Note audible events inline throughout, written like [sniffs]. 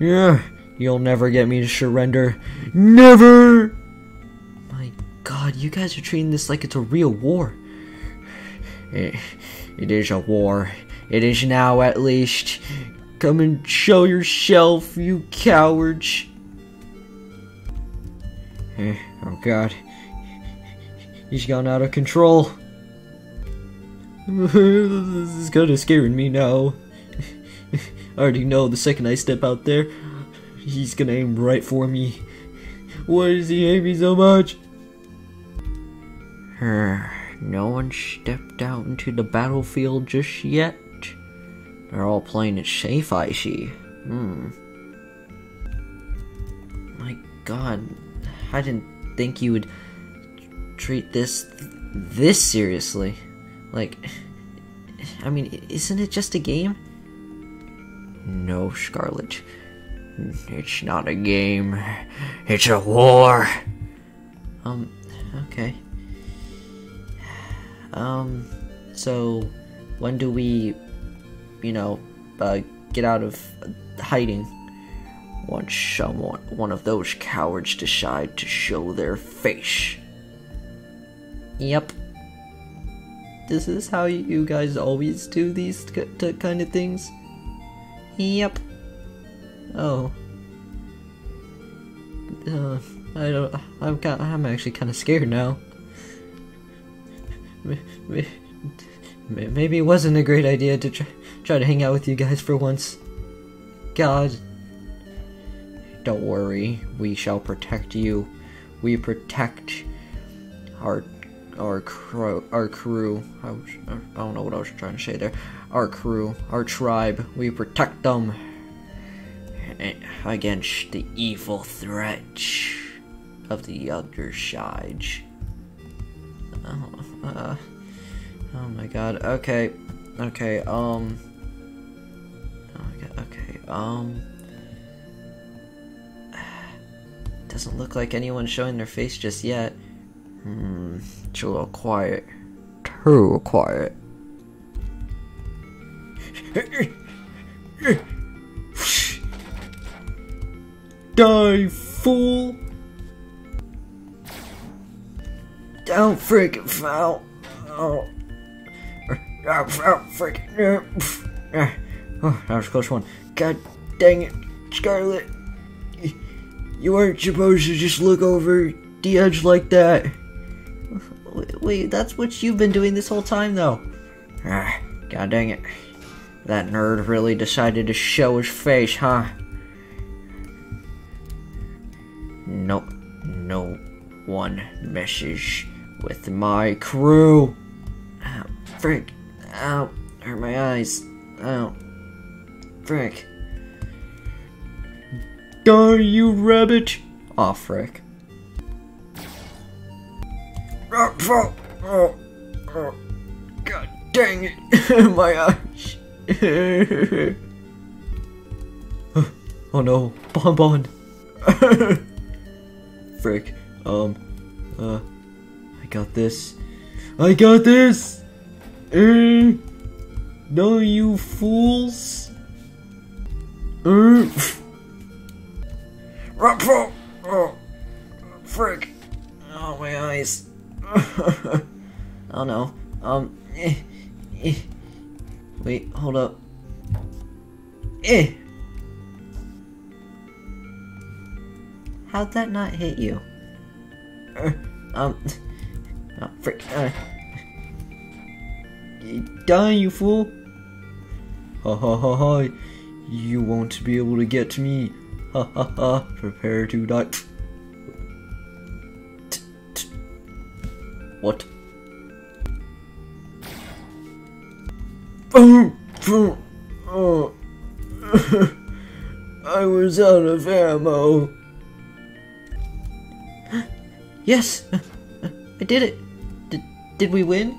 Yeah, you'll never get me to surrender. Never! My god, you guys are treating this like it's a real war. It, it is a war. It is now, at least. Come and show yourself, you cowards. Eh, Oh god. He's gone out of control. [laughs] this is kinda scaring me now. I already know the second I step out there, he's gonna aim right for me. Why does he hate me so much? no one stepped out into the battlefield just yet. They're all playing it safe, I see. Hmm. My god, I didn't think you would treat this this seriously. Like, I mean, isn't it just a game? No, Scarlet. It's not a game. It's a war. Um, okay. Um, so when do we, you know, uh, get out of hiding? Once someone, one of those cowards decide to show their face. Yep. This is how you guys always do these kind of things? Yep. Oh. Uh, I don't. I'm kind. I'm actually kind of scared now. Maybe it wasn't a great idea to try, try to hang out with you guys for once. God. Don't worry, we shall protect you. We protect our our crew. Our crew. I, was, I don't know what I was trying to say there. Our crew, our tribe. We protect them against the evil threat of the other side. Oh, uh, oh my god. Okay. Okay. Um. God. Okay. Um. Doesn't look like anyone's showing their face just yet. Hmm. It's a little quiet. Too quiet. Die, fool! Don't freaking foul! Oh. Oh, oh freaking. Oh, that was a close one. God dang it, Scarlet. You weren't supposed to just look over the edge like that. Wait, wait, that's what you've been doing this whole time, though. Ah, God dang it. That nerd really decided to show his face, huh? No, no one messes with my crew. Ow, frick. Ow, hurt my eyes. Ow. Frick. Die, you rabbit! Aw, frick. Oh, oh, oh, oh. God dang it! [laughs] my eyes. [laughs] oh no, Bon Bon. [laughs] Frick. Um. Uh. I got this. I got this! Uh, no, you fools! [laughs] Uh. Oh, oh, frick. Oh, my eyes. oh no. Um. Eh, eh. Wait, hold up. Eh! How'd that not hit you? Uh, um. [laughs] Oh, frick. Uh. Die, you fool! Ha ha ha ha! You won't be able to get to me! Ha ha ha! Prepare to die. What? Oh. [laughs] I was out of ammo. [gasps] Yes! [laughs] I did it! Did, did we win?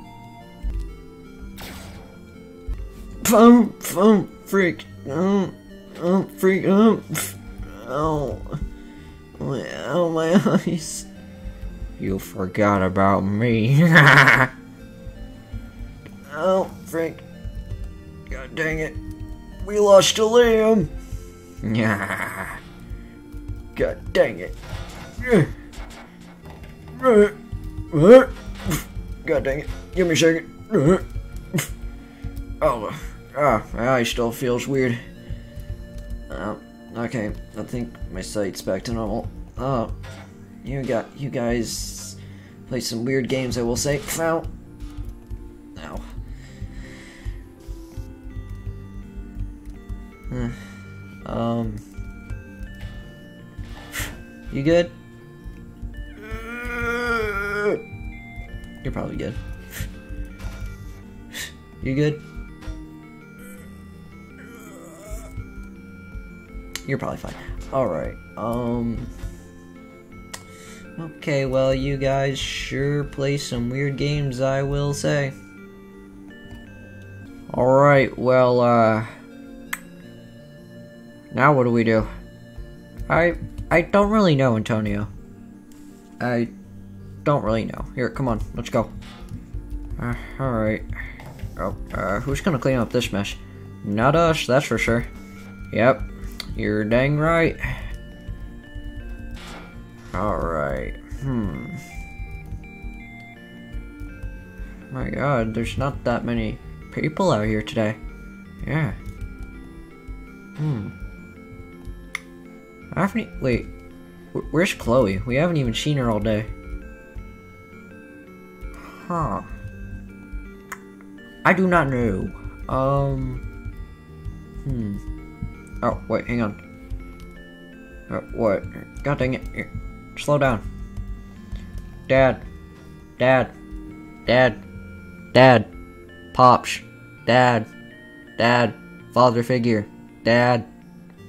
Boom! Boom! Freak! Oh, oh, freak! Oh, oh, oh, my [laughs] eyes! You forgot about me. oh, Frank. Dang it. We lost to Liam. Yeah. God dang it. God dang it. Give me a second. Oh, ah, my eye still feels weird. Uh, okay, I think my sight's back to normal. Oh, you got, you guys play some weird games, I will say. Foul. Ow. Hmm. Um. You good? You're probably good. You good? You're probably fine. Alright, um. Okay, well, you guys sure play some weird games, I will say. Alright, well, uh. Now what do we do? I. I don't really know, Antonio. I don't really know. Here, come on, let's go. Uh, alright. Oh, uh, who's gonna clean up this mess? Not us, that's for sure. Yep, you're dang right. Alright, hmm. My god, there's not that many people out here today. Yeah. Hmm. I haven't. Wait, where's Chloe? We haven't even seen her all day. Huh. I do not know. Um. Hmm. Oh, wait, hang on. Uh, what? God dang it. Here. Slow down. Dad. Dad. Dad. Dad. Pops. Dad. Dad. Father figure. Dad.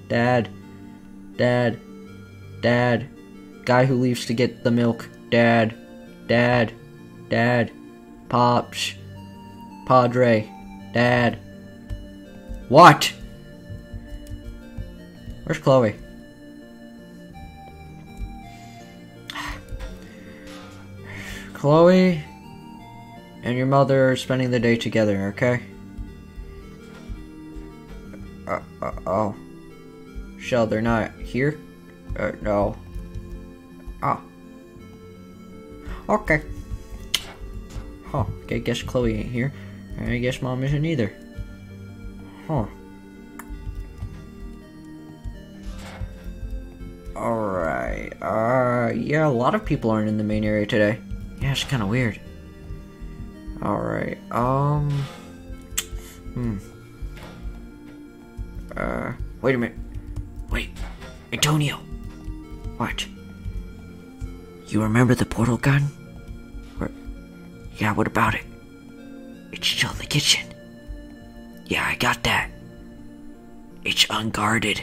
Dad. Dad. Dad. Guy who leaves to get the milk. Dad. Dad. Dad. Pops. Padre. Dad. What? Where's Chloe? [sighs] Chloe and your mother are spending the day together, okay? Uh, uh, oh. Shell, they're not here? Uh, no. Ah. Okay. Huh. Okay, guess Chloe ain't here. I guess mom isn't either. Huh. Alright. Uh, yeah, a lot of people aren't in the main area today. Yeah, it's kind of weird. Alright, um... Hmm. Uh, wait a minute. Wait, Antonio. What? You remember the portal gun? Where? Yeah, what about it? It's still in the kitchen. Yeah, I got that. It's unguarded.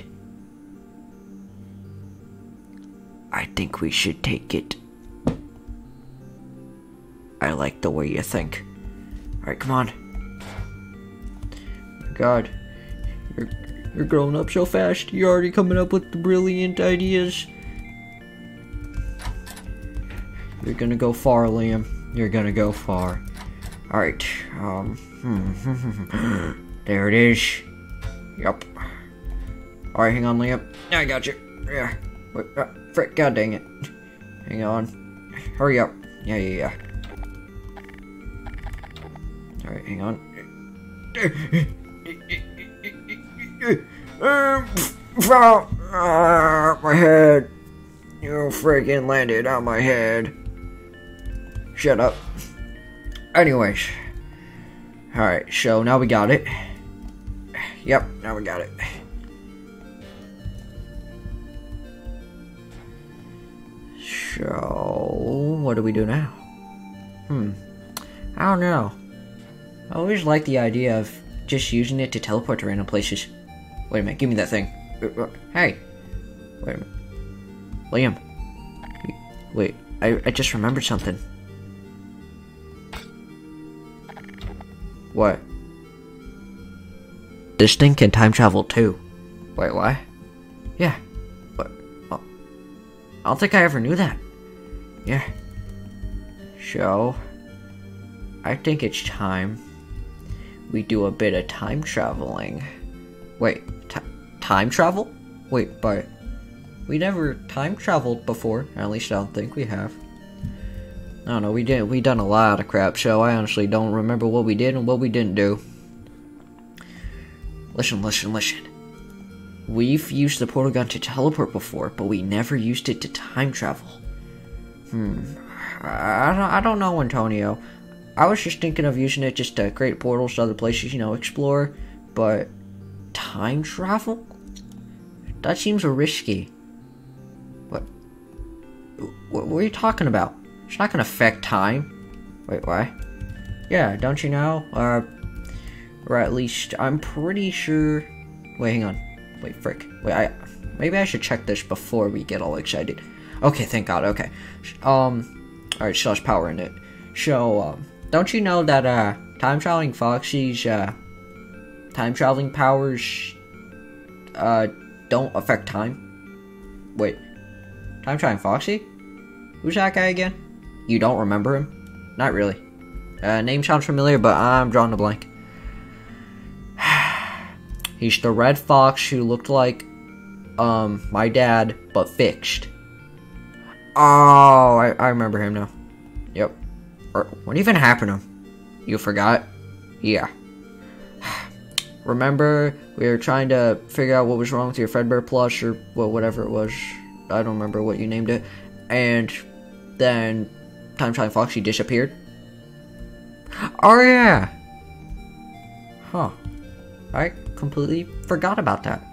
I think we should take it. I like the way you think. Alright, come on. God, you're, growing up so fast. You're already coming up with brilliant ideas. You're gonna go far, Liam. You're gonna go far. Alright, um, [laughs] there it is. Yep. Alright, hang on, Liam. I got you. Yeah. Wait, uh, frick, god dang it. Hang on. Hurry up. Yeah, yeah, yeah. Alright, hang on. [laughs] Uh, my head. You freaking landed on my head. Shut up. Anyways. Alright, so now we got it. Yep, now we got it. So, what do we do now? Hmm. I don't know. I always like the idea of just using it to teleport to random places. Wait a minute, give me that thing. Hey! Wait a minute. Liam. Wait, I, I just remembered something. What? This thing can time travel too. Wait, what? Yeah. What? Oh. I don't think I ever knew that. Yeah. So, I think it's time we do a bit of time traveling. Wait, time travel? Wait, but we never time traveled before. At least I don't think we have. I don't know. We did. We done a lot of crap, so I honestly don't remember what we did and what we didn't do. Listen, listen, listen. We've used the portal gun to teleport before, but we never used it to time travel. Hmm. I don't, I don't know, Antonio. I was just thinking of using it just to create portals to other places, you know, explore. But time travel? That seems risky. What? What, are you talking about? It's not gonna affect time. Wait, why? Yeah, don't you know? Uh, or at least I'm pretty sure. Wait, hang on. Wait, frick. Wait, I maybe I should check this before we get all excited. Okay, thank God. Okay. Um, all right, slash power in it. So, um, don't you know that uh, time traveling Foxy's uh, time traveling powers uh don't affect time? Wait, time traveling Foxy? Who's that guy again? You don't remember him? Not really. Uh, name sounds familiar, but I'm drawing a blank. [sighs] He's the red fox who looked like um my dad, but fixed. Oh, I, I remember him now. Yep. Or, what even happened to him? You forgot? Yeah. Remember, we were trying to figure out what was wrong with your Fredbear plush or well, whatever it was. I don't remember what you named it. And then Time Traveling Foxy disappeared. Oh yeah. Huh. I completely forgot about that.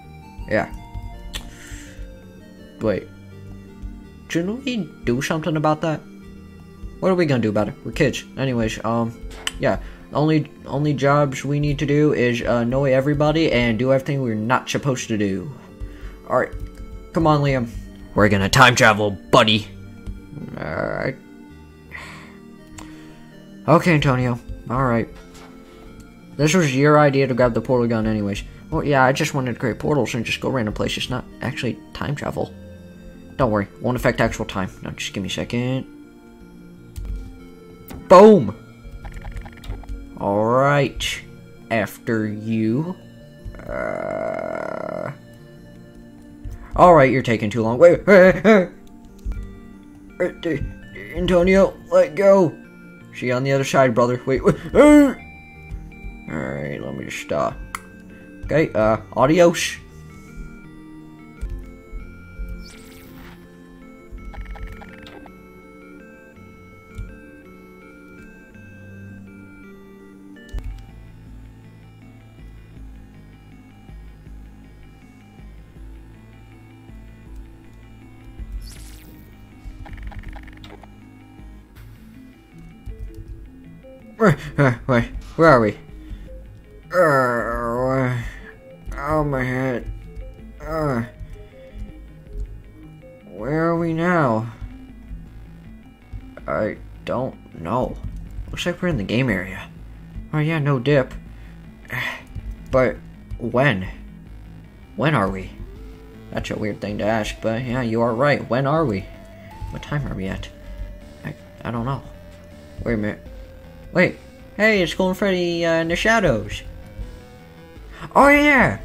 Yeah. Wait. Shouldn't we do something about that? What are we gonna do about it? We're kids. Anyways, um, yeah. Only only jobs we need to do is uh, annoy everybody and do everything we're not supposed to do. All right, come on, Liam. We're gonna time travel, buddy. All right. Okay, Antonio. All right. This was your idea to grab the portal gun, anyways. Well, yeah, I just wanted to create portals and just go random places, not actually time travel. Don't worry, won't affect actual time. Now, just give me a second. Boom! Alright. After you. Uh... Alright, you're taking too long. Wait, wait, wait. wait. Antonio, let go. She on the other side, brother. Wait, wait. [laughs] Alright, let me just stop. Okay, uh, adios. Wait, wait, where are we? Uh, oh, my head. Uh, where are we now? I don't know. Looks like we're in the game area. Oh yeah, no dip. [sighs] But when? When are we? That's a weird thing to ask, but yeah, you are right. When are we? What time are we at? I, I don't know. Wait a minute. Wait. Hey, it's Golden Freddy uh, in the shadows. Oh yeah!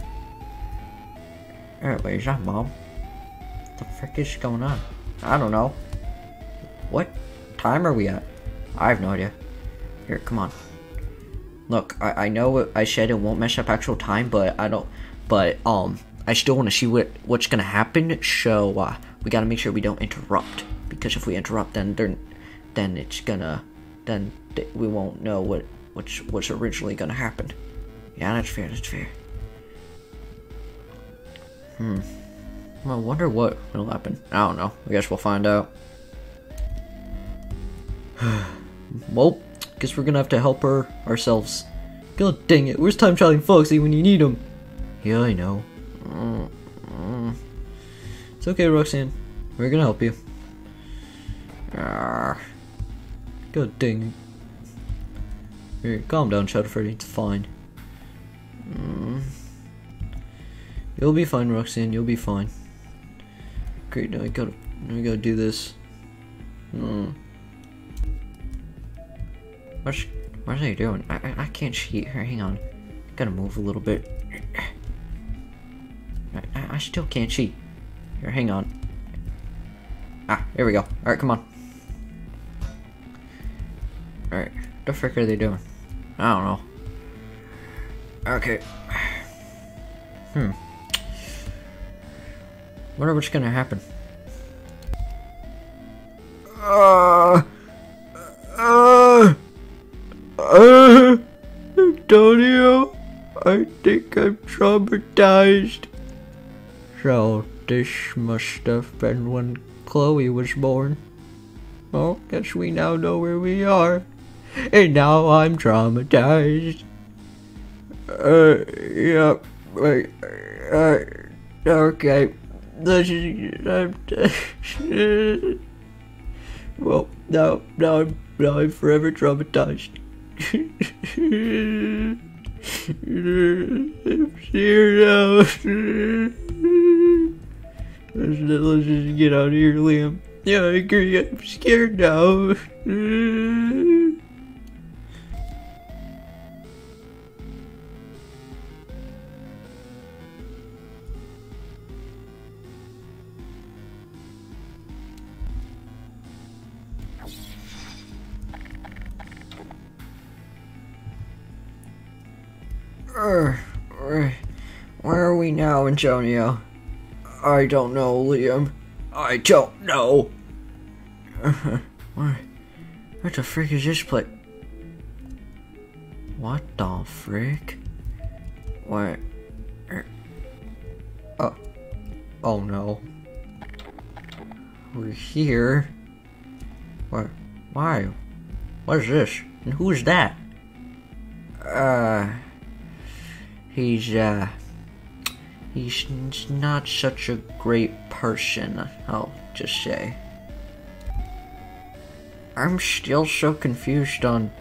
Uh, wait, is that mom? What the frick is going on? I don't know. What time are we at? I have no idea. Here, come on. Look, I, I know I said it won't mess up actual time, but I don't. But um, I still want to see what what's gonna happen. So uh, we gotta make sure we don't interrupt because if we interrupt, then then then it's gonna then we won't know what what's what's originally gonna happen. Yeah, that's fair. That's fair. Hmm. I wonder what will happen. I don't know. I guess we'll find out. [sighs] well, guess we're gonna have to help her ourselves. God dang it! Where's time traveling Foxy when you need him? Yeah, I know. Mm. It's okay, Roxanne. We're gonna help you. Ah. God dang. Here, calm down, Shadow Freddy. It's fine. Mm. You'll be fine, Roxanne. You'll be fine. Great. Now I gotta, now gotta do this. Hmm. What's, what are you doing? I, I, I can't cheat. Here, hang on. Gotta move a little bit. I, I, I still can't cheat. Here, hang on. Ah, here we go. Alright, come on. Alright, What the frick are they doing? I don't know. Okay. Hmm. Wonder what's gonna happen. Uh, uh, uh, Antonio, I think I'm traumatized. So, this must have been when Chloe was born. Well, guess we now know where we are. And now I'm traumatized. Uh, yeah, wait, uh, okay. This is, uh, [laughs] well, now, now I'm, now I'm forever traumatized. [laughs] I'm now. let's, let's just get out of here, Liam. Yeah, I agree. I'm scared now. [laughs] Uh, uh, where are we now, Antonio? I don't know, Liam. I don't know. [laughs] what? The frick is this place? What the frick? What? Uh, oh. Oh no. We're here. What? Why? What is this? And who's that? Uh. He's, uh. He's not such a great person, I'll just say. I'm still so confused on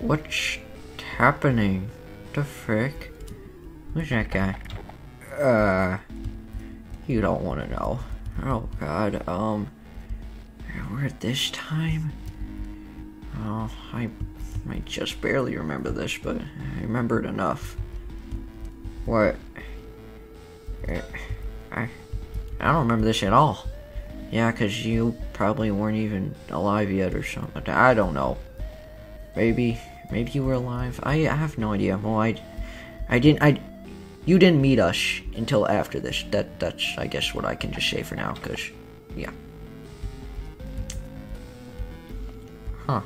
what's happening. The frick? Who's that guy? Uh, you don't want to know. Oh god, um, we're at this time? Oh, I, I just barely remember this, but I remember it enough. What? Eh, I, I don't remember this at all. Yeah, because you probably weren't even alive yet or something. I don't know. Maybe, maybe you were alive. I, I have no idea. Well, I, I didn't. I, you didn't meet us until after this. That that's I guess what I can just say for now. Cause, yeah. Huh.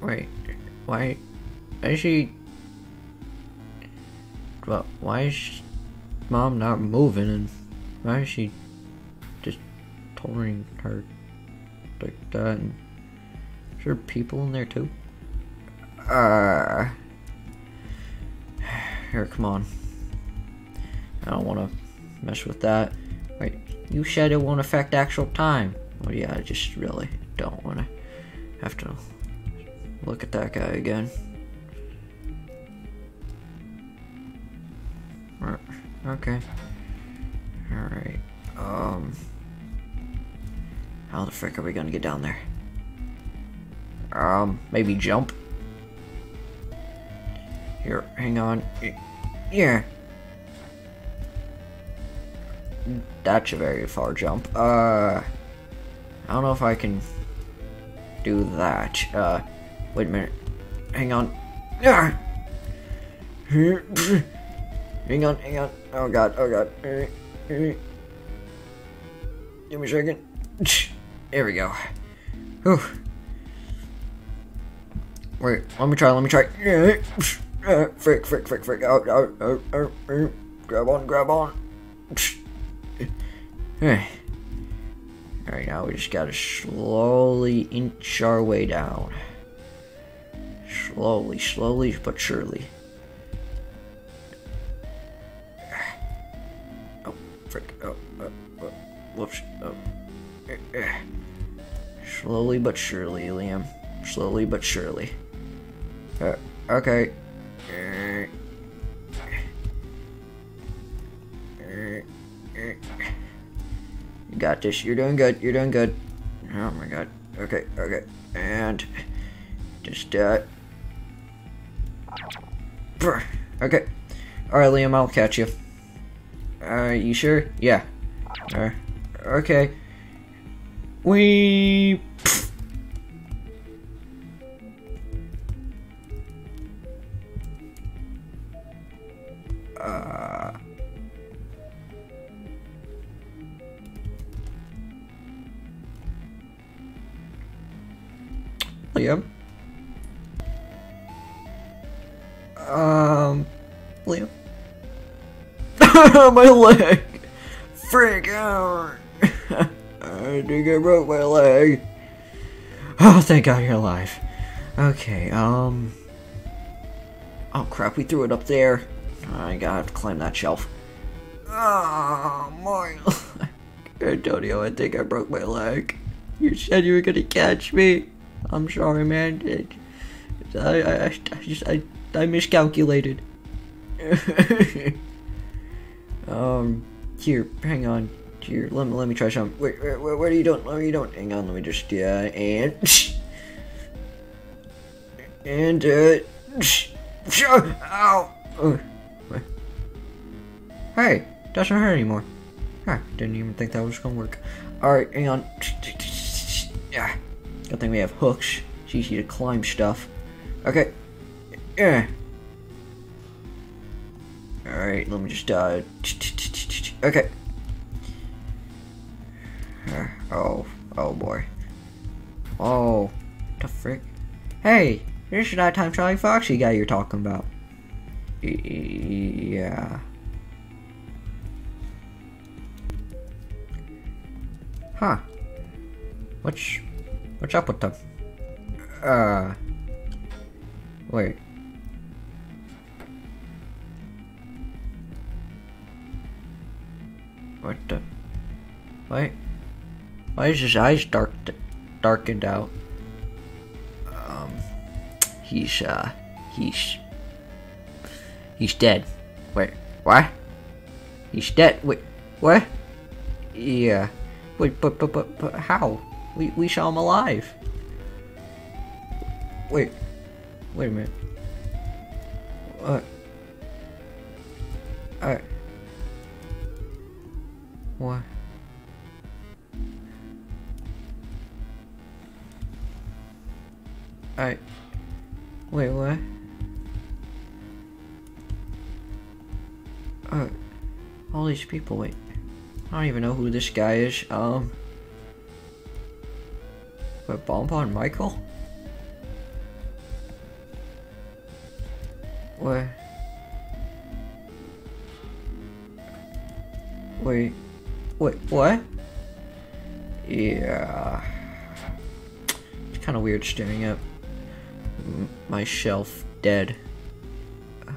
Wait. Why? Is she? Well, why is mom not moving and why is she just touring her like that? And is there people in there too? Uh. [sighs] Here, come on. I don't want to mess with that. Wait, you said it won't affect actual time. Well, yeah, I just really don't want to have to look at that guy again. Okay. Alright. Um. How the frick are we gonna get down there? Um, maybe jump? Here, hang on. Yeah. That's a very far jump. Uh. I don't know if I can do that. Uh, wait a minute. Hang on. Yeah. Hang on, hang on. Oh god, oh god. Give me a second. [sniffs] There we go. Whew. Wait, let me try, let me try. [sniffs] Frick, frick, frick, frick. Out, out, out, out. Grab on, grab on. [sniffs] Alright, now we just gotta slowly inch our way down. Slowly, slowly, but surely. Slowly but surely, Liam. Slowly but surely. Uh, okay. You got this. You're doing good. You're doing good. Oh my god. Okay, okay. And just uh Okay. Alright, Liam, I'll catch you. Alright, you sure? Yeah. Uh, okay. We. My leg. Freak out. [laughs] I think I broke my leg. Oh, thank God you're alive. Okay, um. Oh crap, we threw it up there. I gotta have to climb that shelf. Oh, my [laughs] Antonio, I think I broke my leg. You said you were gonna catch me. I'm sorry, man. I, I, I just, I, I miscalculated. [laughs] um, here, hang on. Here, let me, let me try something. Wait, wait, wait, what are you doing? What are you doing? Hang on, let me just, yeah, and... [laughs] And, uh... [laughs] Ow! Uh, hey, doesn't hurt anymore. Huh, didn't even think that was gonna work. Alright, hang on. [laughs] Yeah. Good thing we have hooks. It's easy to climb stuff. Okay. Yeah. Alright, let me just, uh... Okay. Oh, oh boy. Oh, the frick. Hey, this is that time Charlie Foxy guy you're talking about. Yeah. Huh. What's what's up with them? Uh wait. What the wait? Why is his eyes dark darkened out? Um he's uh he's he's dead. Wait, what? He's dead. Wait, what? Yeah. Wait, but but but but how? We we saw him alive. Wait, wait a minute. What? I. What? I. Wait, what? Uh, all these people, wait. I don't even know who this guy is. Um. But Bonbon Michael? What? Wait. Wait, what? Yeah. It's kind of weird staring at my shelf dead. Uh,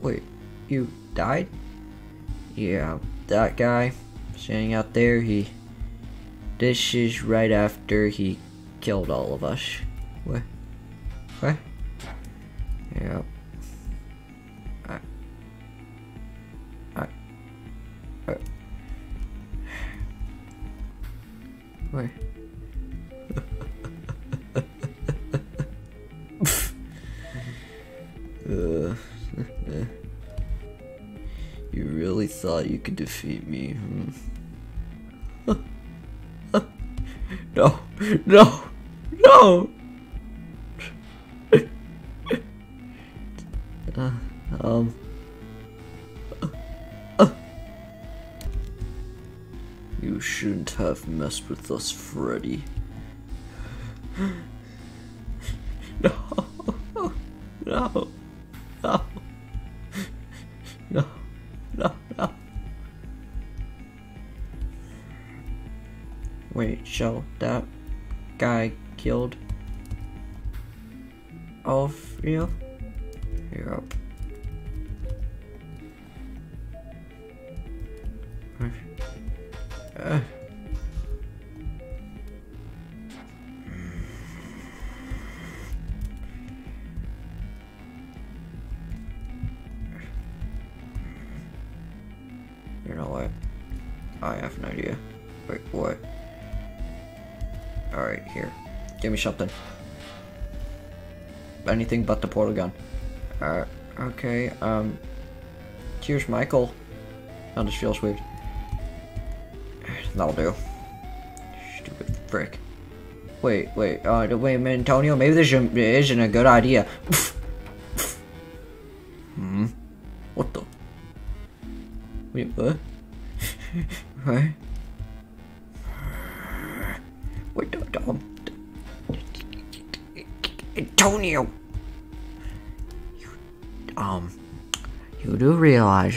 wait, you died? Yeah, that guy standing out there, he. This is right after he killed all of us. Could defeat me, hmm? [laughs] no, no, no! [laughs] uh, um. You shouldn't have messed with us, Freddy. I have an idea. Wait, what? Alright, here. Give me something. Anything but the portal gun. Uh, okay, um... Here's Michael. That just feels weird. That'll do. Stupid frick. Wait, wait, uh, wait a minute, Antonio. Maybe this isn't, a good idea.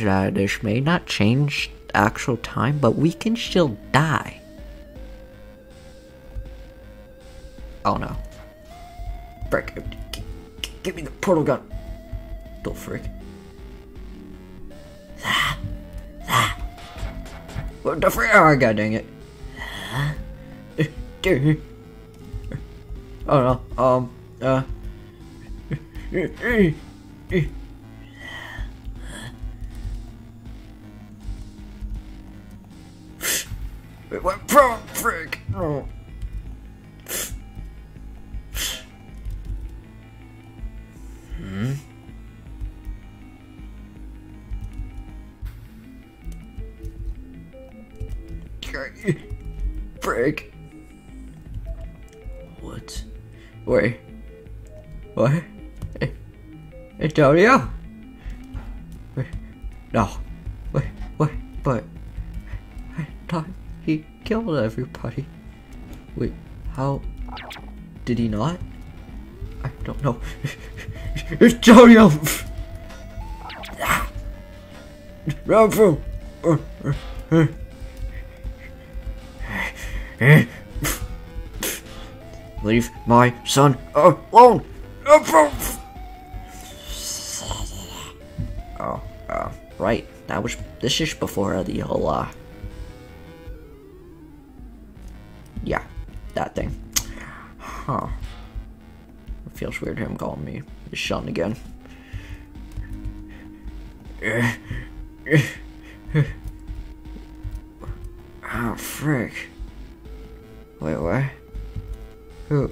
That this may not change actual time, but we can still die. Oh no. Frick. Give me the portal gun. The frick. That. That. What the frick? Oh, god dang it. Oh no. Um. Uh. Antonio? Wait. No. Wait, wait, but. I thought he killed everybody. Wait, how. Did he not? I don't know. Antonio! Run from. Leave my son alone! Right. That was. This is before the whole, uh. Yeah, that thing. Huh. It feels weird him calling me his again. Oh, frick. Wait, what? Who?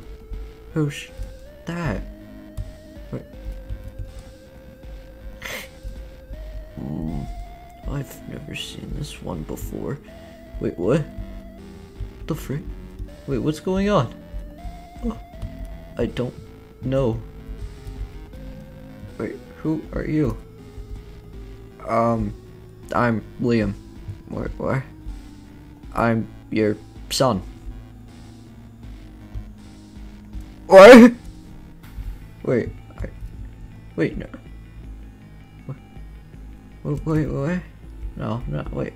Who's that? Hmm. I've never seen this one before. Wait, what? What the frick? Wait, what's going on? Oh, I don't know. Wait, who are you? Um, I'm Liam. What? What? I'm your son. What? Wait, I, wait, no. Wait, wait, wait. No, no, wait.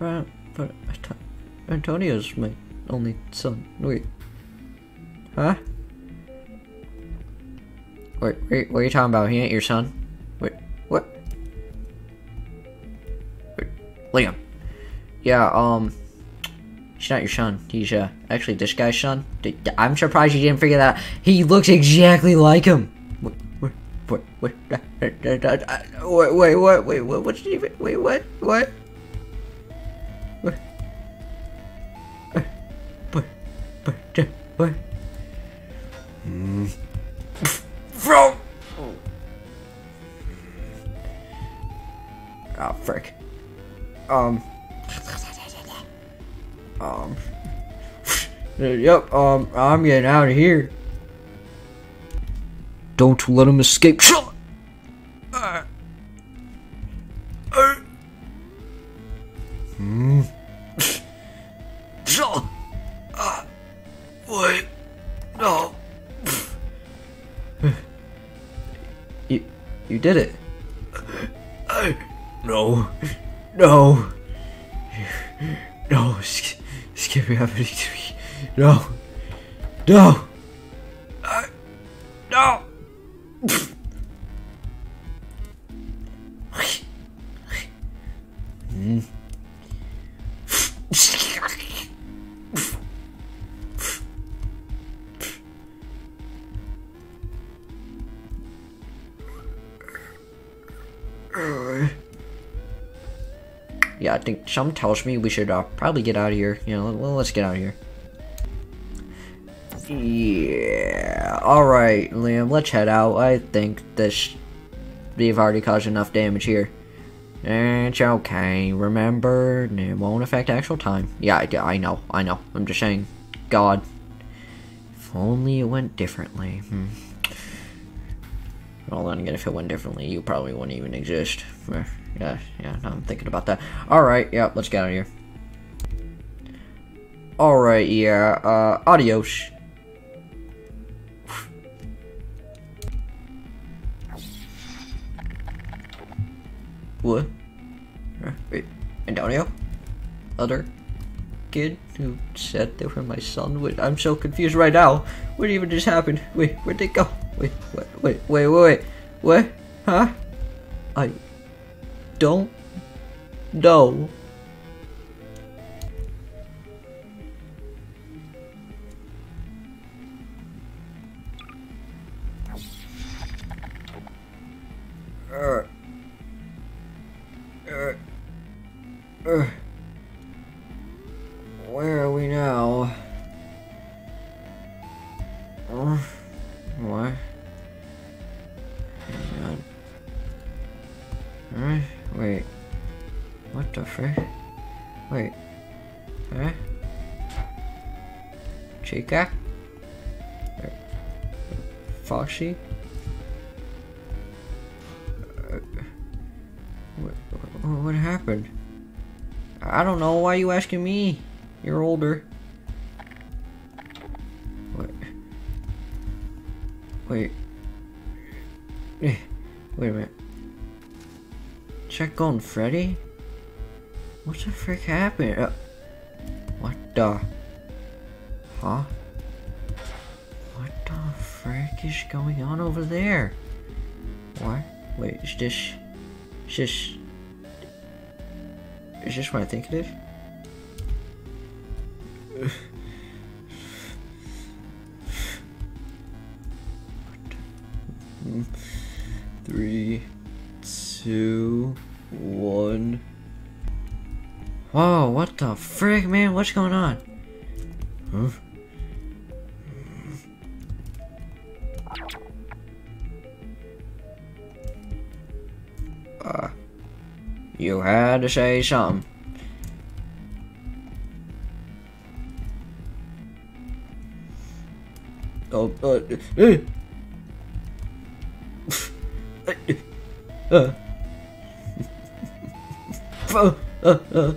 But, but Antonio's my only son. Wait. Huh? Wait, wait, what are you talking about? He ain't your son? Wait, what? Wait, Liam. Yeah, um, he's not your son. He's, uh, actually this guy's son. I'm surprised you didn't figure that. He looks exactly like him. Wait, [laughs] wait, wait, what, wait, what, what did you, wait, what, what? What? What? What? What? Hmm. Bro! Oh, ah, frick. Um. Um. [laughs] yep, um, I'm getting out of here. Don't let him escape. Uh, uh, hmm. Uh, Wait. No. You, you did it. I, no. No. No. Skip me happening to me. No. No. Think some tells me we should uh, probably get out of here. You know, well, let's get out of here. Yeah. All right, Liam. Let's head out. I think this we've already caused enough damage here. It's okay. Remember, it won't affect actual time. Yeah, I, I know, I know. I'm just saying, God. If only it went differently. Hmm. Well, then again, if it went differently, you probably wouldn't even exist. Yeah, yeah, I'm thinking about that. Alright, yeah, let's get out of here. Alright, yeah, uh, adios. What? Wait, Antonio? Other kid who said they were my son? Wait, I'm so confused right now. What even just happened? Wait, where'd they go? Wait, wait, wait, wait, wait, wait. What? Huh? I don't know. Foxy? Uh, what, what happened? I don't know. Why are you asking me? You're older. Wait. Wait. [sighs] Wait a minute. Check on Freddy? What the frick happened? Uh, what the? Huh? Is going on over there? What? Wait, is this... Is this... Is this what I think it is? [laughs] Three, two, one. Whoa, what the frick, man? What's going on? You to say something. Oh, uh, uh, [laughs] [laughs] uh. uh, uh, [laughs] uh. uh.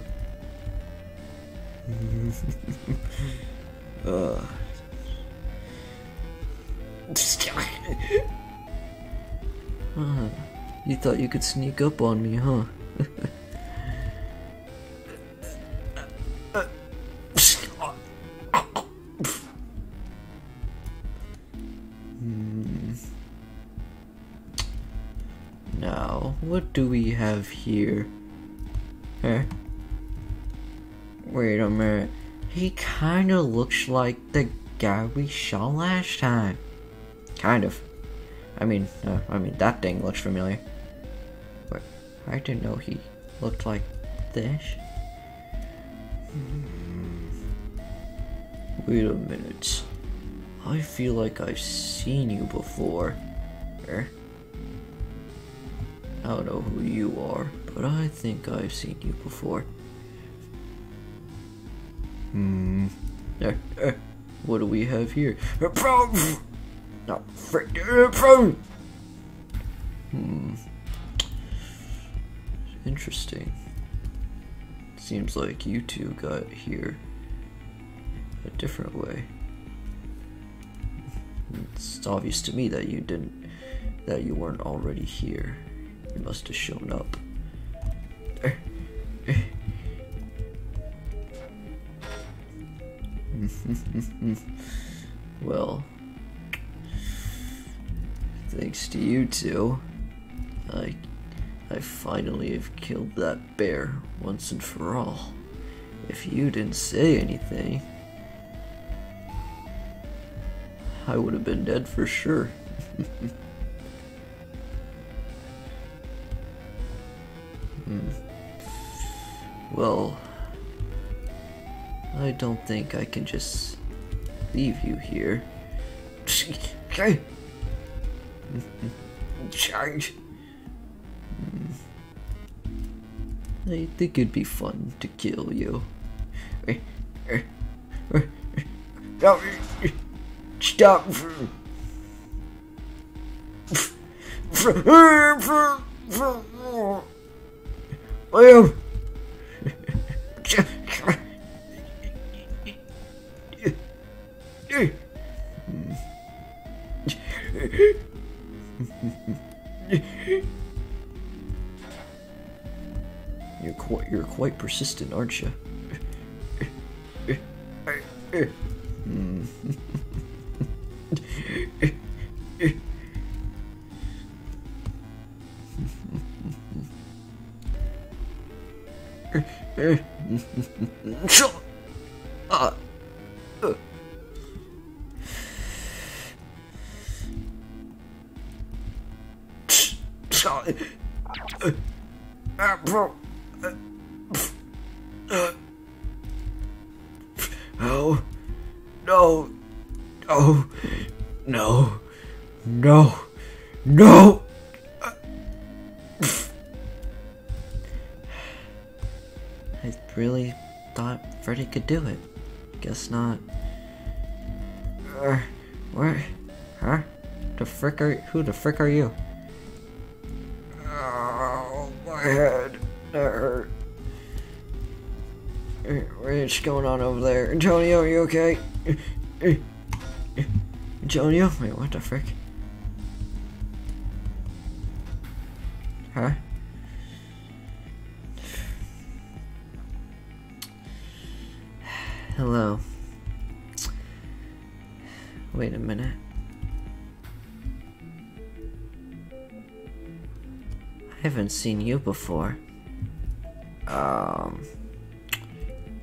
Uh, you thought you could sneak up on me, huh? Here? Huh? Wait a minute. He kinda looks like the guy we saw last time. Kind of. I mean, uh, I mean that thing looks familiar. But I didn't know he looked like this. Hmm. Wait a minute. I feel like I've seen you before. Er? I don't know who you are, but I think I've seen you before. Hmm. Uh, uh, what do we have here? Uh, bro! No, frick. Hmm. Interesting. Seems like you two got here a different way. It's obvious to me that you didn't, that you weren't already here. You must have shown up. [laughs] well, thanks to you two, I, I finally have killed that bear once and for all. If you didn't say anything, I would have been dead for sure. [laughs] hmm. Well, I don't think I can just leave you here. Charge. [laughs] I think it'd be fun to kill you. Stop! [laughs] stop. Liam. You're quite you're quite persistent, aren't you? Who the frick are you? Oh, my head. That hurt. What's going on over there? Antonio, are you okay? Antonio? Wait, what the frick? Haven't seen you before. Um.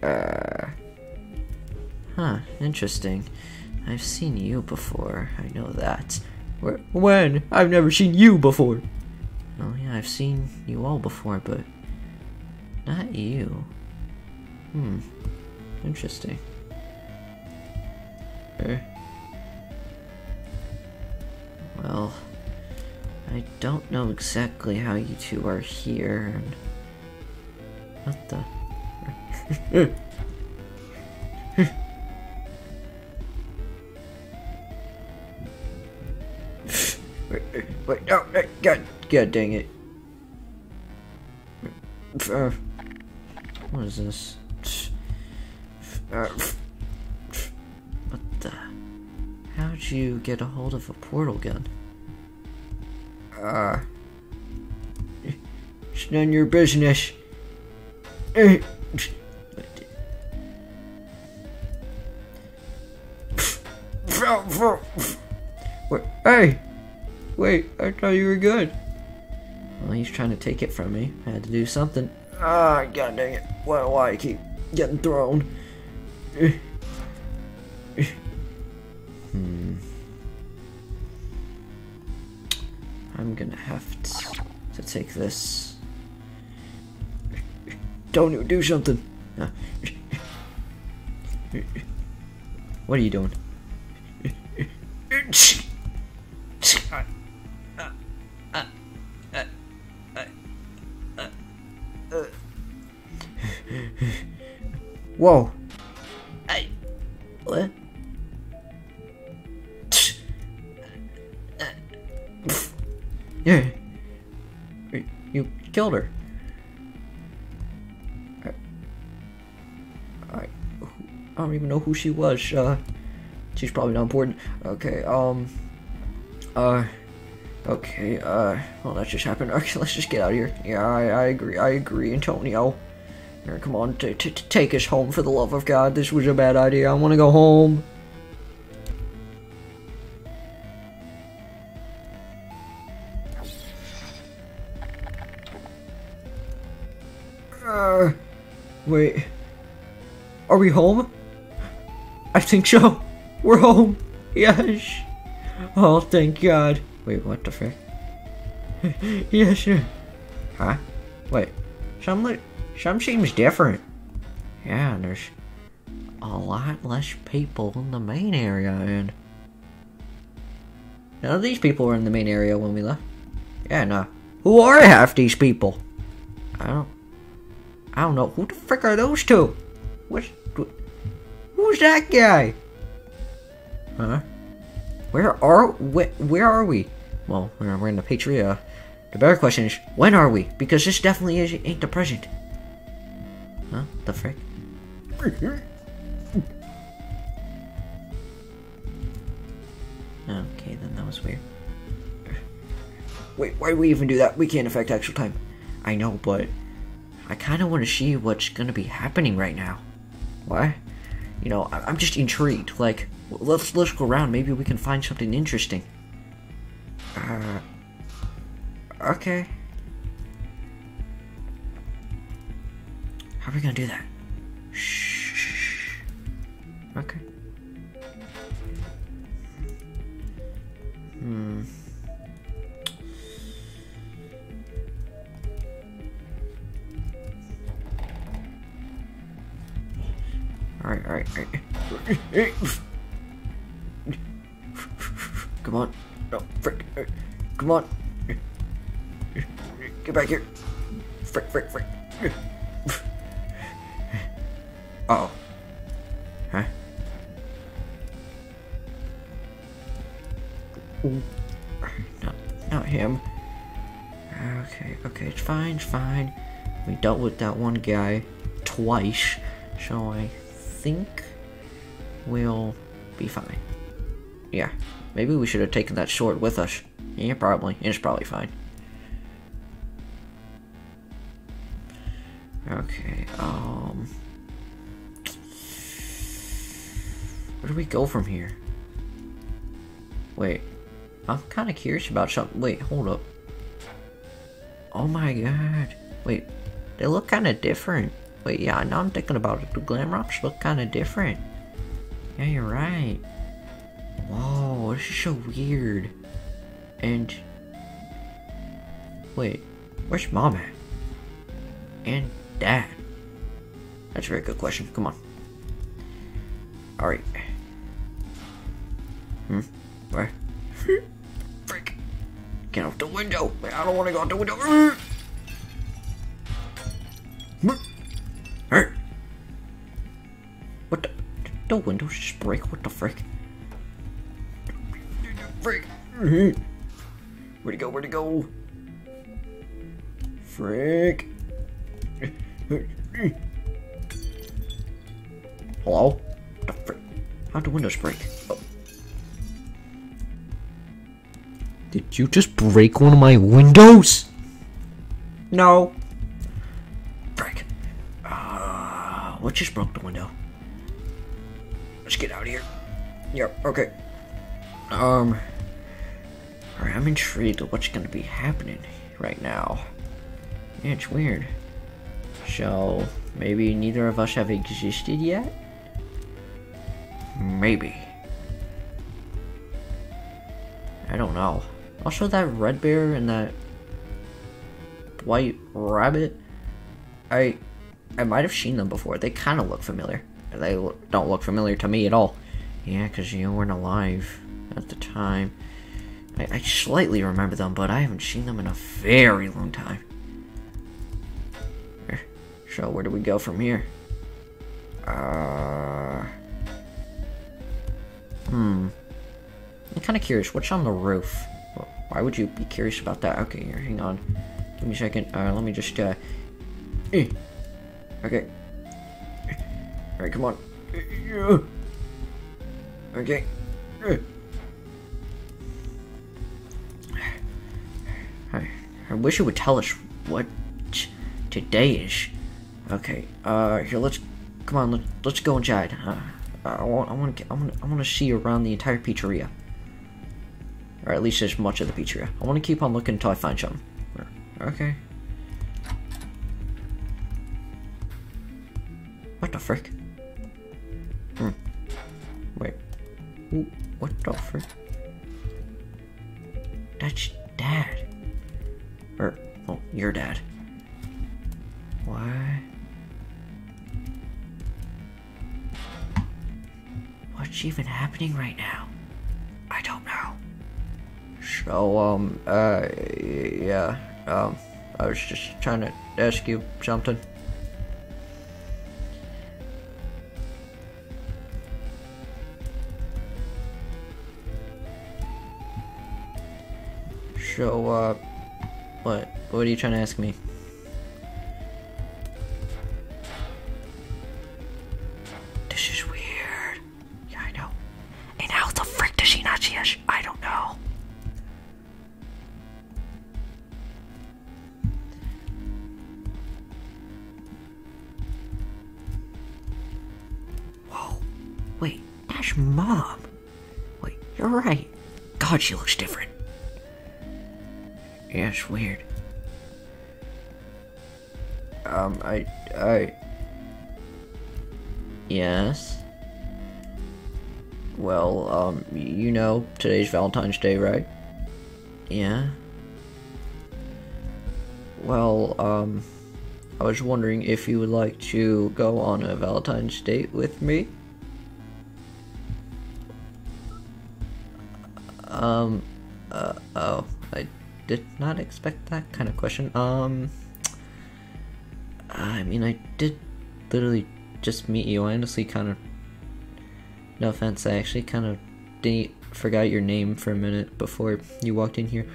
Uh. Huh, interesting. I've seen you before, I know that. Where, when? I've never seen you before! Oh, yeah, I've seen you all before, but. Not you. Hmm. Interesting. Don't know exactly how you two are here, and what the? [laughs] wait, wait, oh, God, God dang it. Uh, what is this? Uh, what the? How'd you get a hold of a portal gun? None of your business. Wait, hey! Wait, I thought you were good. Well, he's trying to take it from me. I had to do something. Ah, god dang it. Why, why I keep getting thrown? hmm. I'm gonna have to take this. Don't do something. What are you doing? Whoa. I don't even know who she was. Uh, she's probably not important. Okay, um, uh, okay, uh, well, that just happened. [laughs] Okay, let's just get out of here. Yeah, I, I agree. I agree, Antonio. Here, come on, t t take us home for the love of God. This was a bad idea. I want to go home. Uh, wait. Are we home? Think [laughs] so. We're home. Yes. Oh, thank God. Wait, what the frick? [laughs] yes. Huh? Wait. Some li- some seems different. Yeah, there's a lot less people in the main area, and none of these people were in the main area when we left. Yeah, no. Who are half these people? I don't. I don't know. Who the frick are those two? What's. Who's that guy? Huh? Where are. Where, where are we? Well, we're, in the Patria. The better question is, when are we? Because this definitely is, ain't the present. Huh? The frick? Okay, then that was weird. Wait, why do we even do that? We can't affect actual time. I know, but I kind of want to see what's gonna be happening right now. What? You know, I'm just intrigued. Like, let's let's go around. Maybe we can find something interesting. Uh. Okay. How are we gonna do that? Shh. Okay. Hmm. Alright, alright, alright. Come on. No, frick. Come on. Get back here. Frick, frick, frick. Uh oh. Huh? Not, not him. Okay, okay, it's fine, it's fine. We dealt with that one guy twice, so I think we'll be fine. Yeah, maybe we should have taken that sword with us. Yeah, probably. It's probably fine. Okay, um... Where do we go from here? Wait, I'm kind of curious about something. Wait, hold up. Oh my god. Wait, they look kind of different. Wait, yeah, now I'm thinking about it. The Glamrocks look kind of different. Yeah, you're right. Whoa, this is so weird. And. Wait, where's mom at? And dad? That's a very good question. Come on. Alright. Hmm? Where? [laughs] Frick. Get out the window. I don't want to go out the window. The windows just break. What the frick? Frick. Where'd he go? Where'd he go? Frick. Hello? What the frick? How'd the windows break? Oh. Did you just break one of my windows? No. Frick. Uh, what just broke the window? Get out of here. Yep, okay. Um. Alright, I'm intrigued at what's gonna be happening right now. Yeah, it's weird. So, maybe neither of us have existed yet? Maybe. I don't know. Also, that red bear and that white rabbit, I I might have seen them before. They kind of look familiar. They don't look familiar to me at all. Yeah, because you weren't alive at the time. I, I slightly remember them, but I haven't seen them in a very long time. Eh, So, where do we go from here? Uh. Hmm. I'm kind of curious. What's on the roof? Why would you be curious about that? Okay, here, hang on. Give me a second. Uh, let me just, uh... eh. Okay. Alright, come on. Okay. I, I wish it would tell us what today is. Okay, uh, here, let's... Come on, let, let's go inside. Uh, I want, I want to, I want, I want to see around the entire pizzeria, or at least as much of the pizzeria. I want to keep on looking until I find something. Okay. What the frick? Hmm. Wait. Ooh, what the frick? That's dad. Or, oh, your dad. Why? What's even happening right now? I don't know. So, um, uh, yeah, um, I was just trying to ask you something. So, uh, what? What are you trying to ask me? Today's Valentine's Day, right? Yeah. Well, um, I was wondering if you would like to go on a Valentine's date with me? Um, uh, oh, I did not expect that kind of question. Um, I mean, I did literally just meet you. I honestly kind of, no offense, I actually kind of didn't forgot your name for a minute before you walked in here.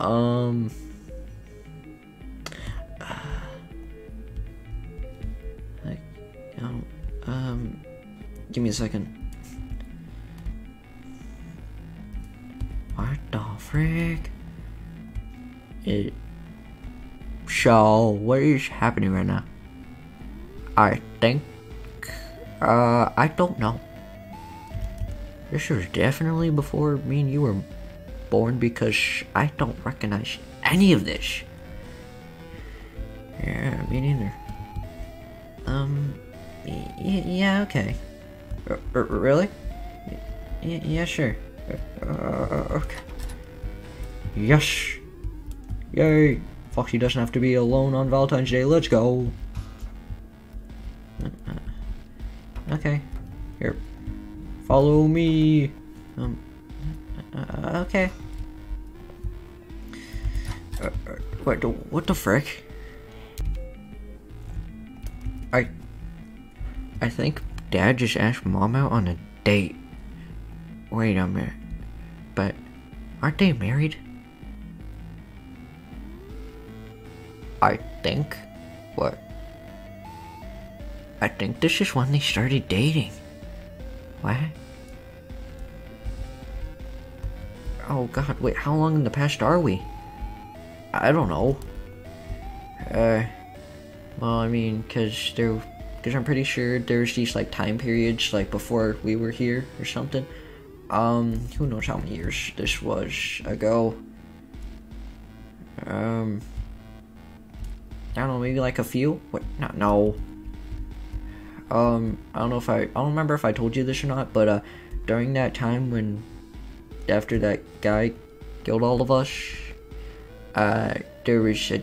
Um, I, um, um, give me a second. What the frick? It. So, what is happening right now? I think. Uh, I don't know. This was definitely before me and you were born because I don't recognize any of this. Yeah, me neither. Um, yeah, okay. R- really? Y- yeah, sure. Uh, okay. Yes! Yay! Foxy doesn't have to be alone on Valentine's Day. Let's go! Uh, Okay. Follow me! Um. Uh, okay. Uh, uh, what the, what the frick? I. I think Dad just asked Mom out on a date. Wait a minute. But aren't they married? I think. What? I think this is when they started dating. What? Oh god, wait, how long in the past are we? I don't know. Uh, well, I mean, cause there, cause I'm pretty sure there's these like time periods like before we were here or something. Um, who knows how many years this was ago. Um, I don't know, maybe like a few? What? No, no. Um, I don't know if I, I don't remember if I told you this or not, but uh, during that time when, after that guy killed all of us, uh, there was a,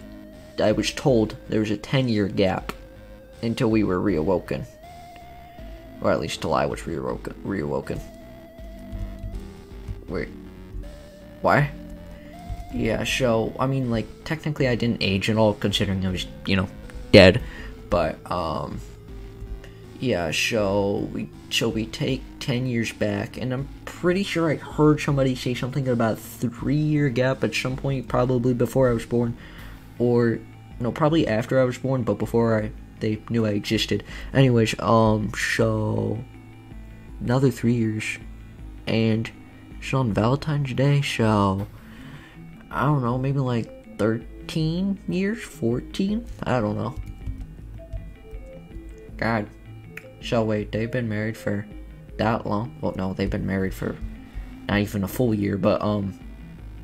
I was told there was a 10 year gap until we were reawoken. Or at least till I was reawoken. reawoken. Wait. Why? Yeah, so, I mean, like, technically I didn't age at all considering I was, you know, dead. But, um, yeah, so we, so we take 10 years back, and I'm pretty sure I heard somebody say something about three year gap at some point, probably before I was born, or, no, probably after I was born, but before I, they knew I existed. Anyways, um, so, another three years, and it's on Valentine's Day, so, I don't know, maybe like 13 years, 14? I don't know. God. So wait, they've been married for that long? Well, no, they've been married for not even a full year, but um,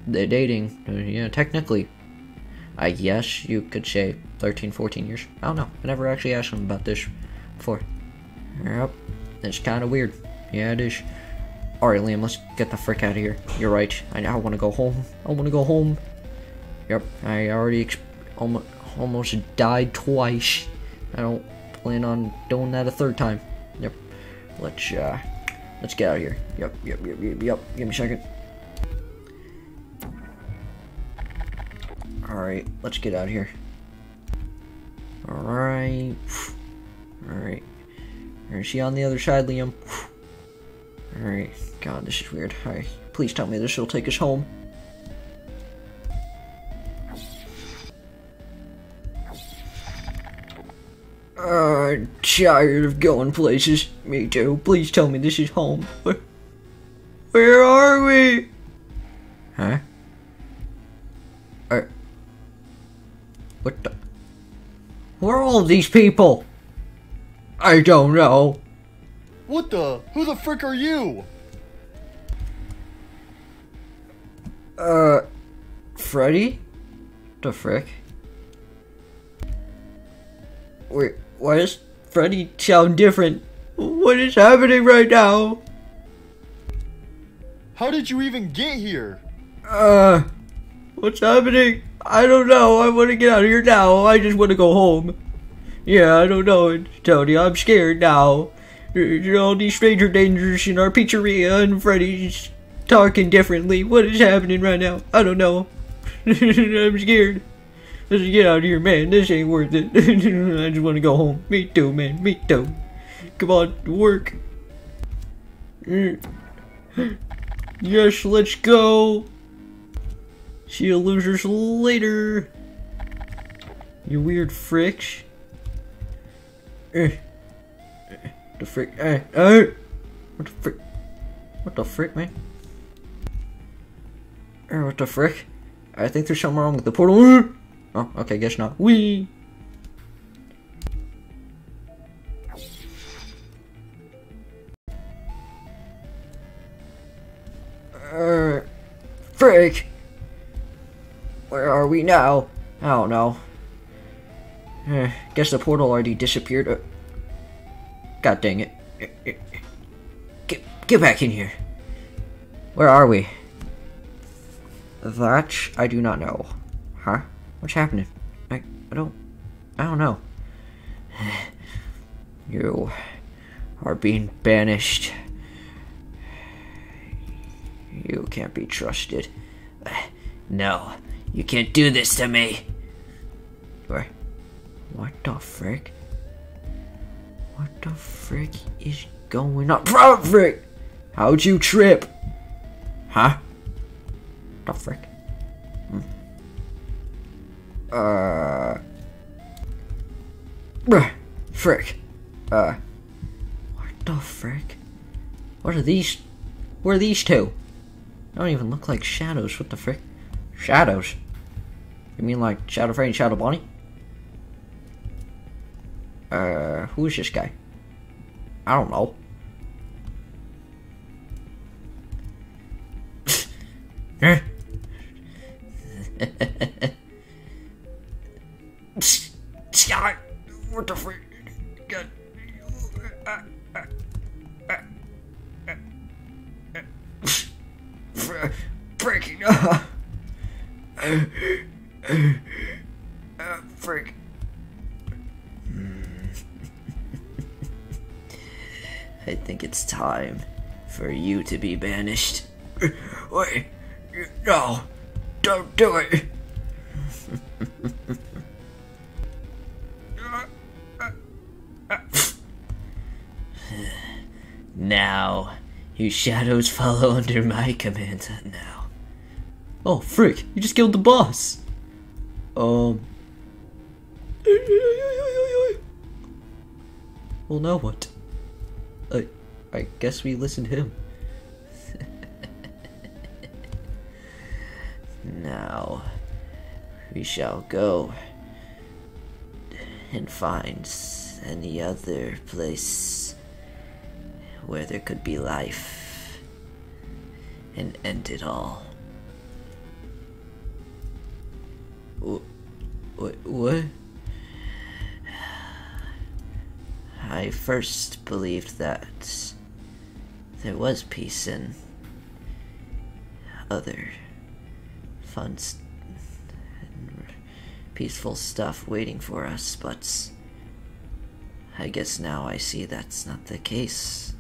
they're dating. uh, Yeah, technically, I guess you could say 13, 14 years. I don't know. I never actually asked them about this before. Yep, it's kind of weird. Yeah, it is. Alright, Liam, let's get the frick out of here. You're right. I now want to go home. I want to go home. Yep, I already almost died twice. I don't plan on doing that a third time. Yep. Let's uh let's get out of here. Yep, yep, yep, yep, yep. Give me a second. Alright, let's get out of here. Alright. Alright. Is she on the other side, Liam? Alright. God, this is weird. Alright. Please tell me this will take us home. I'm tired of going places. Me too. Please tell me this is home. Where, where are we? Huh? Uh, what the? Where are all these people? I don't know. What the? Who the frick are you? Uh, Freddy? The frick? Wait, why does Freddy sound different? What is happening right now? How did you even get here? Uh, what's happening? I don't know. I want to get out of here now. I just want to go home. Yeah, I don't know, Tony. I'm scared now. There's all these stranger dangers in our pizzeria, and Freddy's talking differently. What is happening right now? I don't know. [laughs] I'm scared. Let's get out of here, man. This ain't worth it. [laughs] I just want to go home. Me too, man. Me too. Come on, work. Yes, let's go. See you losers later. You weird fricks. Eh. The frick. Eh. Eh. What the frick? What the frick, man? What the frick? I think there's something wrong with the portal. Oh, okay, guess not. Wee. Uh, freak! Where are we now? I don't know. Eh, guess the portal already disappeared. Uh, God dang it. Eh, eh, Get, get back in here. Where are we? That I do not know. Huh? What's happening? I, I don't I don't know. [sighs] You are being banished. You can't be trusted. [sighs] No, you can't do this to me. Where? What the frick? What the frick is going on? Bro, frick! How'd you trip? Huh? The frick? Uh. Bruh, frick. Uh. What the frick? What are these? What are these two? They don't even look like shadows. What the frick? Shadows? You mean like Shadow Freddy and Shadow Bonnie? Uh, who is this guy? I don't know. Huh? [laughs] [laughs] Scott, what the frick? God. Breaking up. Uh, frick. I think it's time for you to be banished. Wait, no, don't do it. You shadows follow [laughs] under my command now. Oh, frick, you just killed the boss. Um. Well, now what? I, I guess we listen to him. [laughs] now, we shall go and find any other place where there could be life and end it all. What? What? I first believed that there was peace and other fun and peaceful stuff waiting for us, but I guess now I see that's not the case.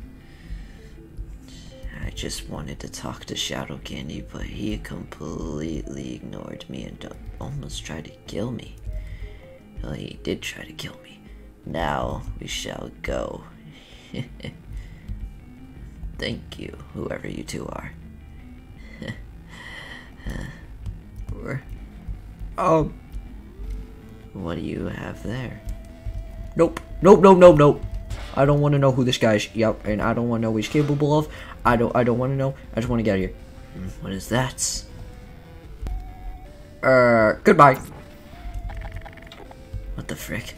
I just wanted to talk to Shadow Candy, but he completely ignored me and almost tried to kill me. Well, he did try to kill me. Now we shall go. [laughs] Thank you, whoever you two are. [laughs] um, what do you have there? Nope. Nope, nope, nope, nope. I don't want to know who this guy is. Yep, and I don't want to know what he's capable of. I don't I don't want to know. I just want to get out of here. Hmm, What is that? Uh, goodbye. What the frick?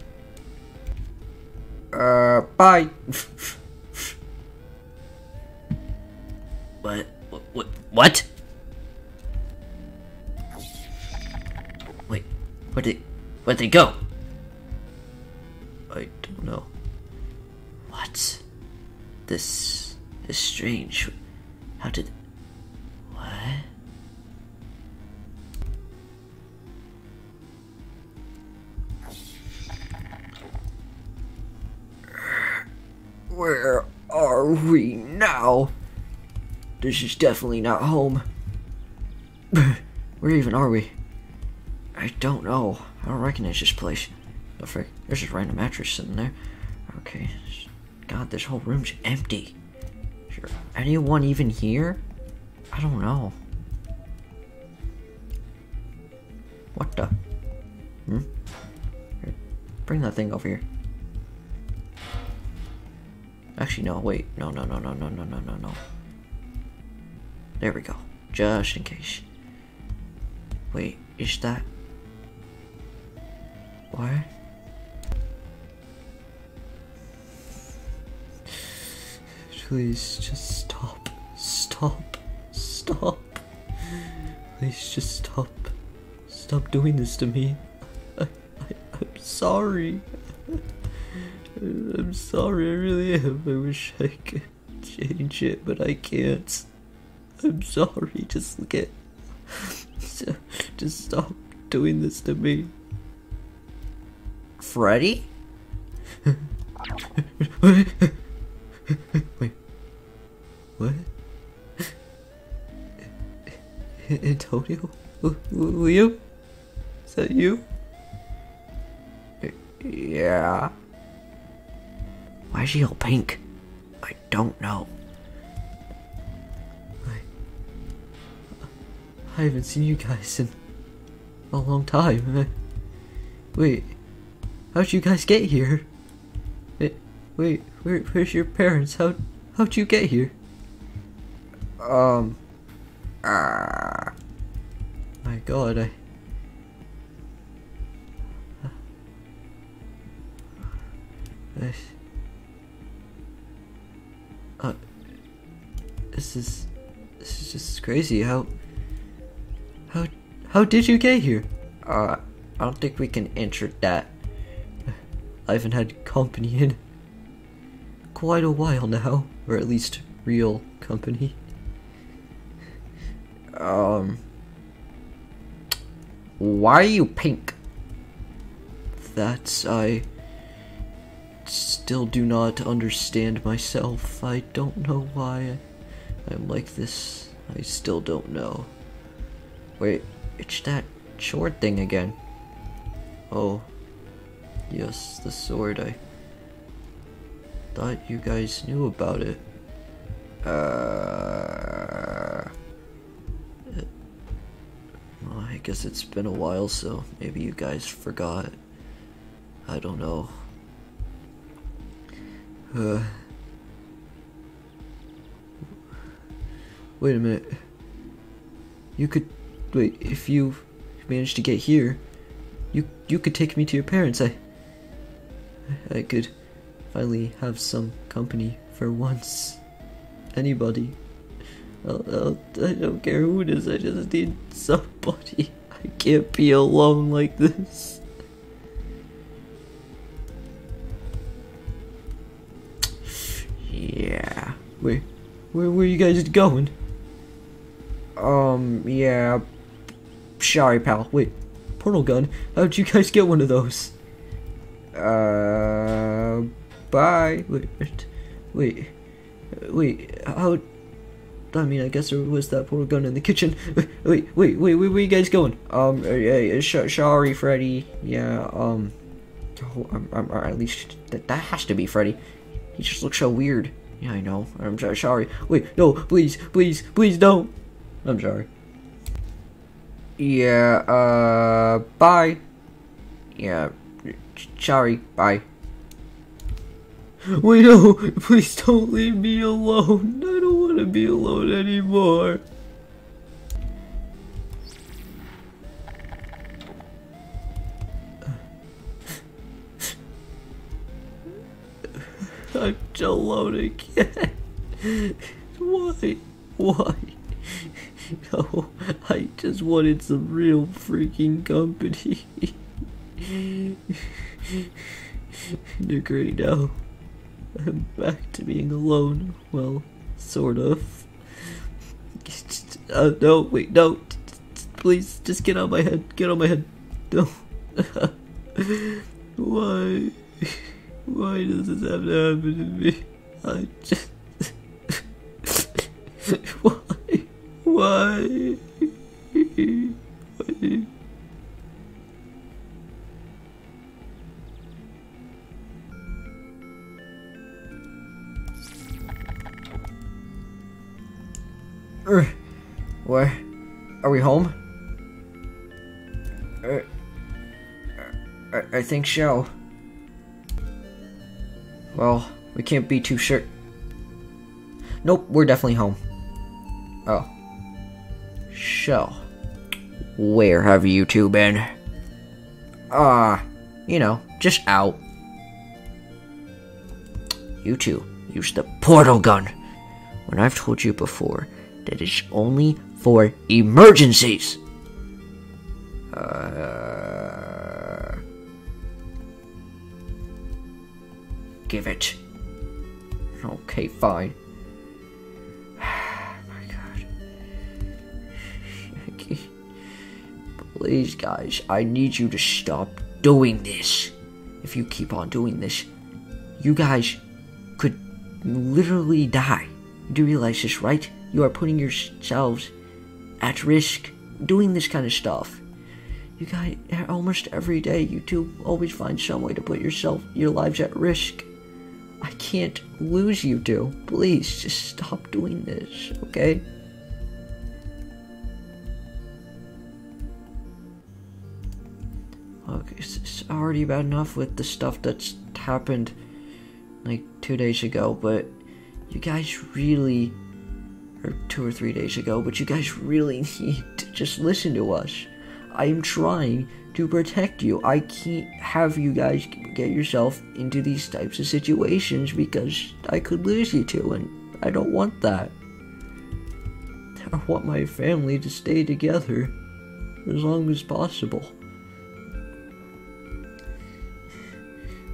Uh, bye. what? What? What? Wait, where'd they, where'd they go? I don't know. What? This is strange. How did... What? Where are we now? This is definitely not home. [laughs] Where even are we? I don't know. I don't recognize this place. Oh, frick. There's just a random mattress sitting there. Okay. God, this whole room's empty. Anyone even here? I don't know. What the? Hmm? Here, bring that thing over here. Actually, no, wait. No, no, no, no, no, no, no, no, no. There we go. Just in case. Wait, is that... What? Please just stop. Stop. Stop. Please just stop. Stop doing this to me. [laughs] I, I, I'm sorry. I'm sorry, I really am. I wish I could change it, but I can't. I'm sorry, just get. [laughs] Just stop doing this to me. Freddy? [laughs] Wait. Antonio? William? Is that you? Yeah. Why is she all pink? I don't know. I, I haven't seen you guys in a long time. Uh, Wait, how'd you guys get here? Wait, where, where's your parents? How, how'd you get here? Um, ah, my God, I. I uh, this is this is just crazy. How how how did you get here? Uh, I don't think we can enter that. [sighs] I haven't had company in quite a while now, or at least real company. [laughs] Um, why are you pink? That's I still do not understand myself. I don't know why I'm like this. I still don't know. Wait, it's that sword thing again. Oh, yes, the sword. I thought you guys knew about it. Uh. Guess it's been a while, so maybe you guys forgot. I don't know. Uh, wait a minute. You could wait if you managed to get here. You you could take me to your parents. I I could finally have some company for once. Anybody. I'll, I'll, I don't care who it is. I just need somebody. I can't be alone like this. Yeah. Where, where, where you guys going? Um, yeah. Sorry, pal. Wait, portal gun? How'd you guys get one of those? Uh, bye. Wait, wait, wait. How? I mean, I guess there was that portal gun in the kitchen. [laughs] Wait, wait, wait, wait. Where you guys going? Um, uh, uh, sorry, Freddy. Yeah. Um. oh, I'm, I'm, or at least that that has to be Freddy. He just looks so weird. Yeah, I know. I'm so sorry. Wait, no, please, please, please don't. I'm sorry. Yeah, uh, bye. Yeah, sorry, bye. [gasps] Wait, no, [laughs] please don't leave me alone. To be alone anymore. I'm alone again. Why? Why? No, I just wanted some real freaking company. They're now. I'm back to being alone. Well, sort of. Uh, no, wait, no. Please, just get of my head. Get of my head. No. [laughs] Why? Why does this have to happen to me? I just. [laughs] Why? Why? Why? Er, where? Are we home? Uh, I, I think so. Well, we can't be too sure. Nope, we're definitely home. Oh. So. Where have you two been? Ah, uh, you know, just out. You two use the portal gun. When I've told you before that it's only for emergencies. Uh, give it. Okay, fine. [sighs] My God. [laughs] Please, guys, I need you to stop doing this. If you keep on doing this, you guys could literally die. Do you do realize this, right? You are putting yourselves at risk doing this kind of stuff. You guys, almost every day, you two always find some way to put yourself, your lives at risk. I can't lose you two. Please, just stop doing this, okay? Look, it's already bad enough with the stuff that's happened like two days ago, but you guys really, or two or three days ago, but you guys really [laughs] need to just listen to us. I am trying to protect you. I can't have you guys get yourself into these types of situations because I could lose you two, and I don't want that. I want my family to stay together as long as possible.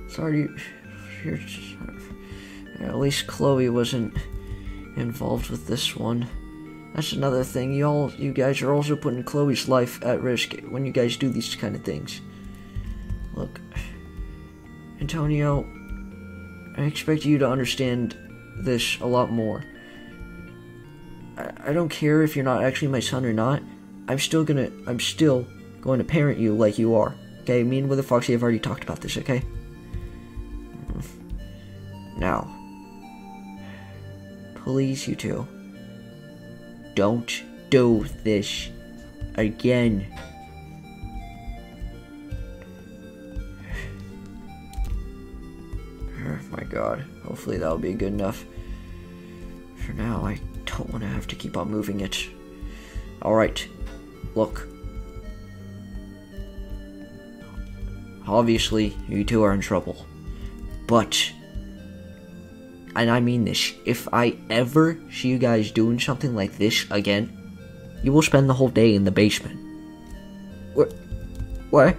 Sorry, at least Chloe wasn't involved with this one. That's another thing. You all, you guys are also putting Chloe's life at risk when you guys do these kind of things. Look, Antonio, I expect you to understand this a lot more. I, I don't care if you're not actually my son or not. I'm still gonna, I'm still going to parent you like you are. Okay, me and Wither Foxy have already talked about this. Okay. Please, you two, don't do this again. Oh my god, hopefully that'll be good enough. For now, I don't want to have to keep on moving it. Alright, look. Obviously, you two are in trouble. But, and I mean this, if I ever see you guys doing something like this again, you will spend the whole day in the basement. What? What?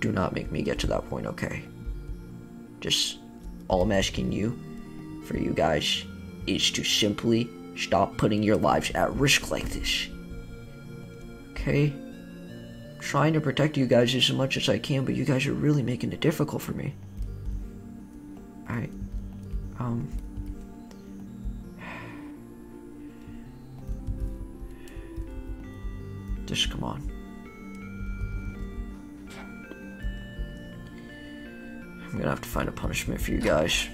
Do not make me get to that point, okay? Just, all I'm asking you, for you guys, is to simply stop putting your lives at risk like this. Okay? I'm trying to protect you guys as much as I can, but you guys are really making it difficult for me. I, um, just come on. I'm gonna have to find a punishment for you guys.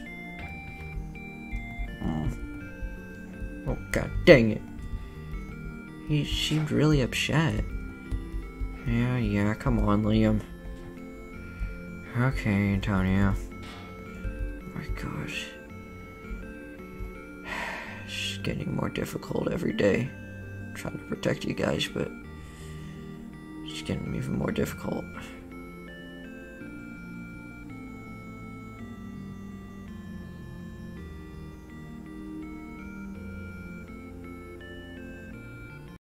Mm. Oh god dang it. He seemed really upset. Yeah, yeah, come on, Liam. Okay, Antonio. my gosh. Getting more difficult every day. I'm trying to protect you guys, but it's getting even more difficult.